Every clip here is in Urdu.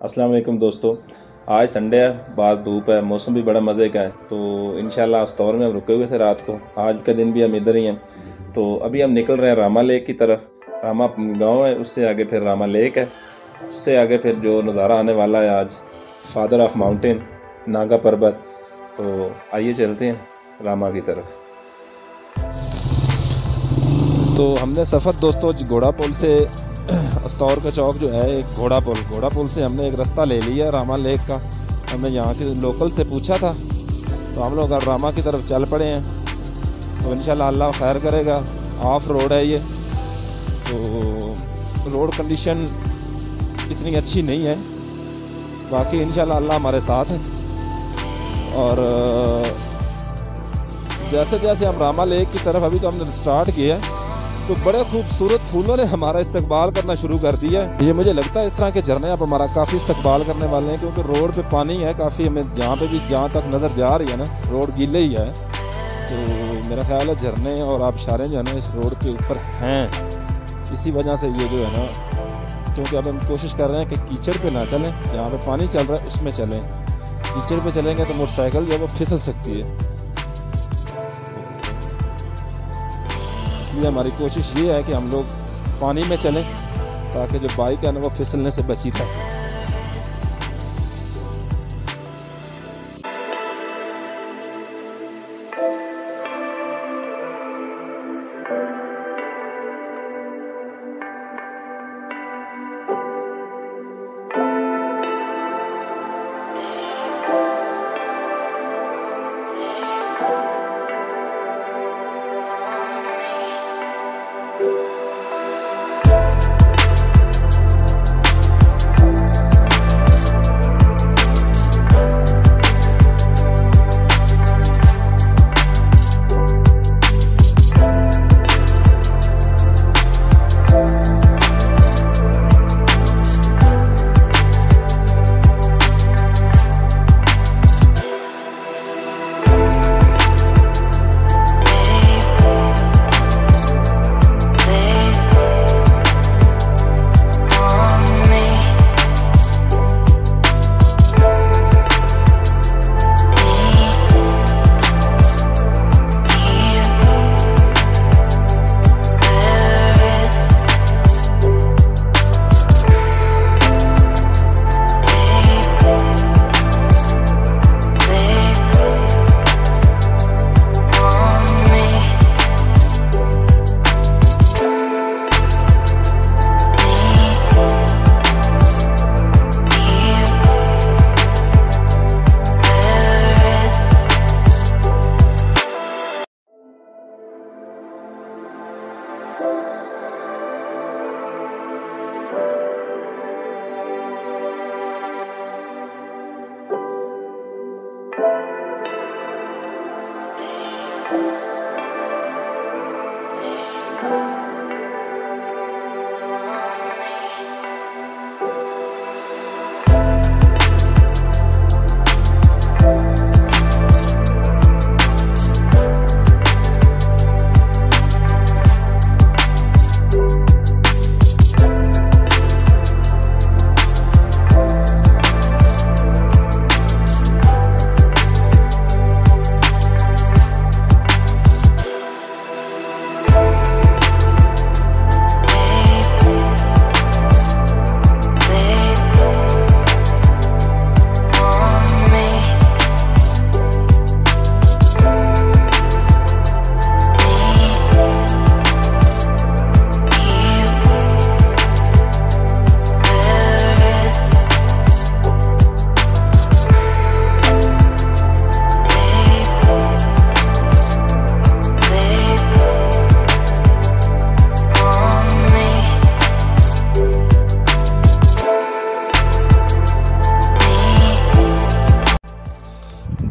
السلام علیکم دوستو، آج سنڈے ہے بعض دھوپ ہے، موسم بھی بڑا مزے کا ہے، تو انشاءاللہ اس طور میں ہم رکے ہوئے تھے رات کو۔ آج کا دن بھی ہم ادھر ہی ہیں۔ تو ابھی ہم نکل رہے ہیں راما لیک کی طرف۔ راما گاؤں ہے، اس سے آگے پھر راما لیک ہے۔ اس سے آگے پھر جو نظارہ آنے والا ہے آج فادر آف ماؤنٹین ناگا پربت۔ تو آئیے چلتے ہیں راما کی طرف۔ تو ہم نے سفر دوستو، گھوڑا پول سے استور کا چوک جو ہے، ایک گھوڑا پول گھوڑا پول سے ہم نے ایک رستہ لے لیا، راما لیک کا۔ ہم نے یہاں کے لوکل سے پوچھا تھا۔ تو ہم لوگ راما کی طرف چل پڑے ہیں۔ تو انشاءاللہ اللہ خیر کرے گا۔ آف روڈ ہے یہ۔ تو روڈ کنڈیشن اتنی اچھی نہیں ہے۔ باقی انشاءاللہ اللہ ہمارے ساتھ ہے اور جیسے جیسے ہم راما لیک کی طرف ابھی تو ہم نے سٹارٹ کیا ہے۔ تو بڑے خوبصورت پھولوں نے ہمارا استقبال کرنا شروع کر دیا ہے۔ یہ مجھے لگتا ہے اس طرح کے جھرنے اب ہمارا کافی استقبال کرنے والے ہیں کیونکہ روڈ پہ پانی ہے، کافی ہمیں جہاں پہ بھی جہاں تک نظر جا رہی ہے نا، روڈ گیلے ہی ہے۔ تو میرا خیال ہے جھرنے اور آبشاریں جو ہے نا اس روڈ کے اوپر ہیں۔ اسی وجہ سے یہ جو ہے نا، کیونکہ اب ہم کوشش کر رہے ہیں کہ کیچڑ پہ نہ چلیں، جہاں پہ پانی چل رہا ہے اس میں چلیں۔ کیچڑ پہ چلیں گے تو موٹر سائیکل جو ہے وہ پھسل سکتی ہے۔ اس لیے ہماری کوشش یہ ہے کہ ہم لوگ پانی میں چلیں تاکہ جو بائک ہے نا وہ پھسلنے سے بچی رہے۔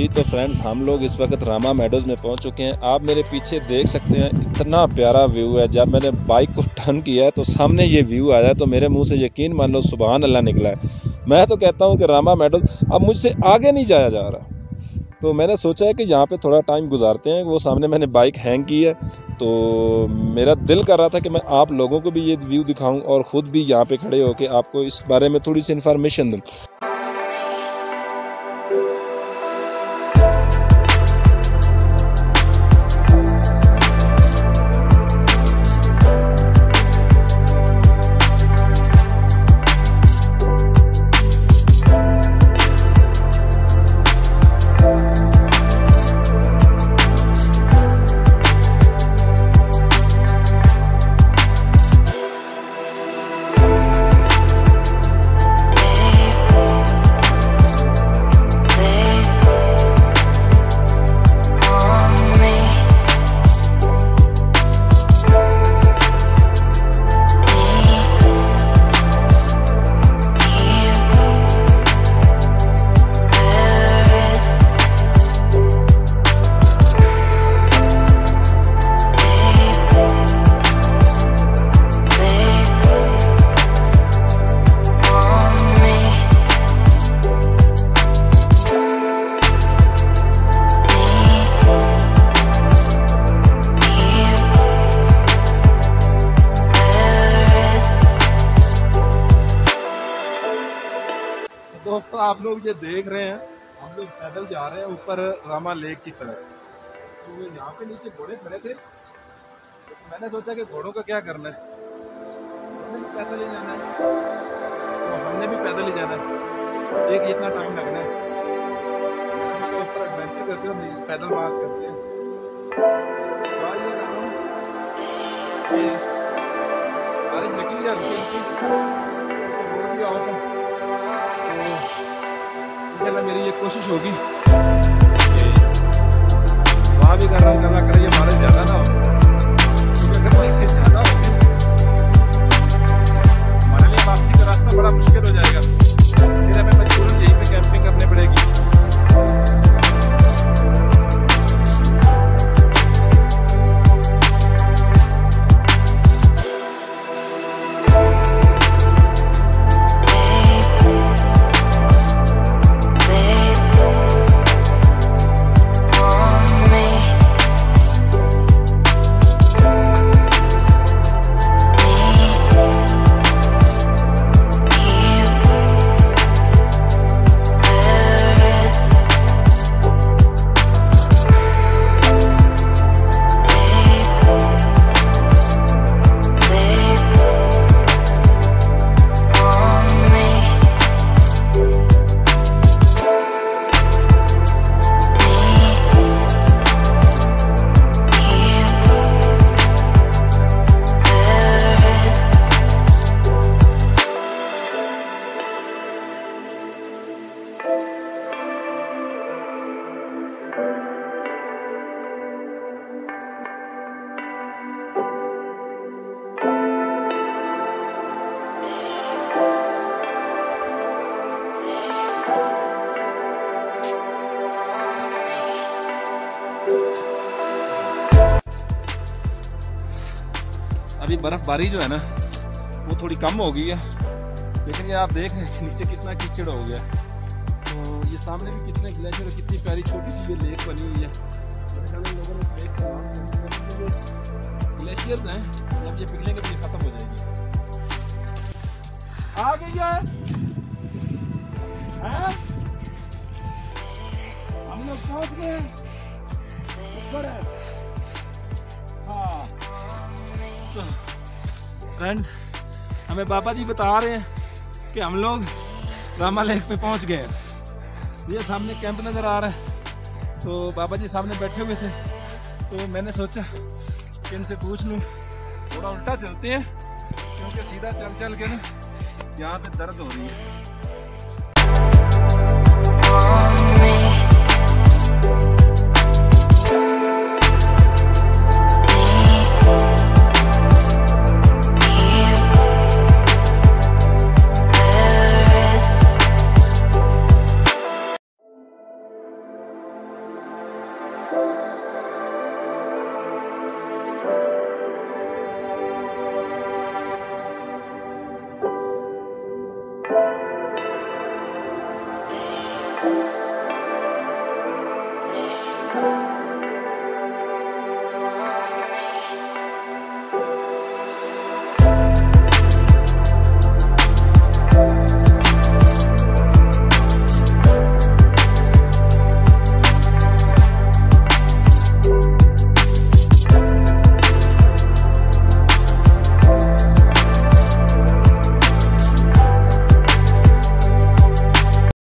جی تو فرینڈز ہم لوگ اس وقت راما میڈوز میں پہنچ چکے ہیں۔ آپ میرے پیچھے دیکھ سکتے ہیں، اتنا پیارا ویو ہے۔ جب میں نے بائک کو ٹرن کیا ہے تو سامنے یہ ویو آیا ہے، تو میرے منہ سے یقین مان لو، سبحان اللہ نکلا ہے۔ میں تو کہتا ہوں کہ راما میڈوز اب مجھ سے آگے نہیں جایا جا رہا۔ تو میں نے سوچا ہے کہ یہاں پہ تھوڑا ٹائم گزارتے ہیں۔ وہ سامنے میں نے بائک ہینگ کی ہے۔ تو میرا دل کر رہا تھا کہ میں آپ لوگوں کو بھی یہ ویو دکھاؤں اور خود بھی یہاں پہ کھڑے ہو کے آپ کو اس بارے میں تھوڑی سی انفارمیشن دوں۔ آپ لوگ یہ دیکھ رہے ہیں، ہم لوگ پیدل جا رہے ہیں اوپر راما لیک کی طرف۔ تو یہاں پہ نیچے گھوڑے کھڑے تھے۔ میں نے سوچا کہ گھوڑوں کا کیا کرنا ہے؟ پیدل ہی جانا ہے۔ تو ہم نے بھی پیدل ہی جانا ہے۔ ایک اتنا ٹائم لگنا ہے۔ ایڈونچر کرتے ہیں پیدل مارچ کرتے ہیں۔ بارش نکلی جاتی ہے یہ کوشش ہوگی وہاں بھی کر رہا کرنا کرے یہ ہمارے زیادہ نہ ہو کیونکہ اگر زیادہ ہو ہمارے لیے واپسی کا راستہ بڑا مشکل ہو جائے گا پھر ہمیں مجبوراً یہیں پہ کیمپنگ کرنے پڑے گی ابھی برف باری جو ہے نا، وہ تھوڑی کم ہو گئی ہے۔ لیکن یہ آپ دیکھ رہے ہیں نیچے کتنا کیچڑ ہو گیا۔ تو یہ سامنے بھی کتنے گلیشر اور کتنی پیاری چھوٹی سی یہ لیک بنی ہوئی ہے۔ گلیشیئرز ہیں، جب یہ پگھلیں گے تو یہ ختم ہو جائے گی۔ آ گئی ہے۔ ہم لوگ پہنچ گئے اوپر ہے۔ ہاں۔ فرینڈز ہمیں بابا جی بتا رہے ہیں کہ ہم لوگ راما لیک پہ پہنچ گئے ہیں۔ یہ سامنے کیمپ نظر آ رہا ہے۔ تو بابا جی سامنے بیٹھے ہوئے تھے۔ تو میں نے سوچا کہ ان سے پوچھ لوں۔ تھوڑا الٹا چلتے ہیں، کیونکہ سیدھا چل چل کے نا یہاں پہ درد ہو رہی ہے۔